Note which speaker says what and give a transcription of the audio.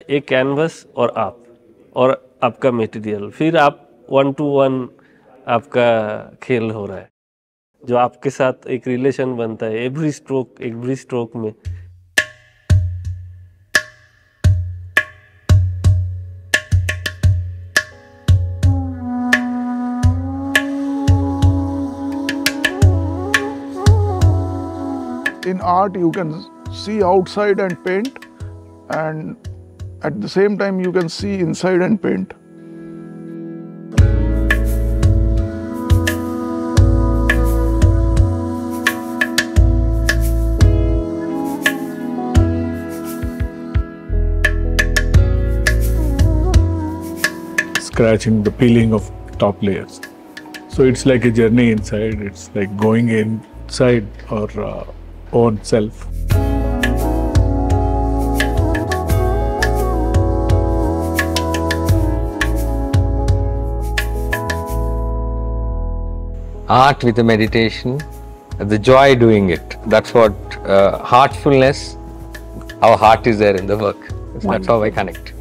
Speaker 1: एक कैनवस और आप, और आपका मटेरियल फिर आप वन टू वन आपका खेल हो रहा है, जो आपके साथ एक रिलेशन बनता है एवरी स्ट्रोक एवरी स्ट्रोक में।
Speaker 2: In art, you can see outside and paint, and at the same time you can see inside and paint
Speaker 3: scratching the peeling of top layers. So it's like a journey inside. It's like going inside our uh, own self.
Speaker 4: Art with a meditation, the joy doing it. That's what uh, heartfulness, our heart is there in the work. That's how I connect.